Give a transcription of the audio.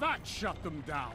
That shut them down.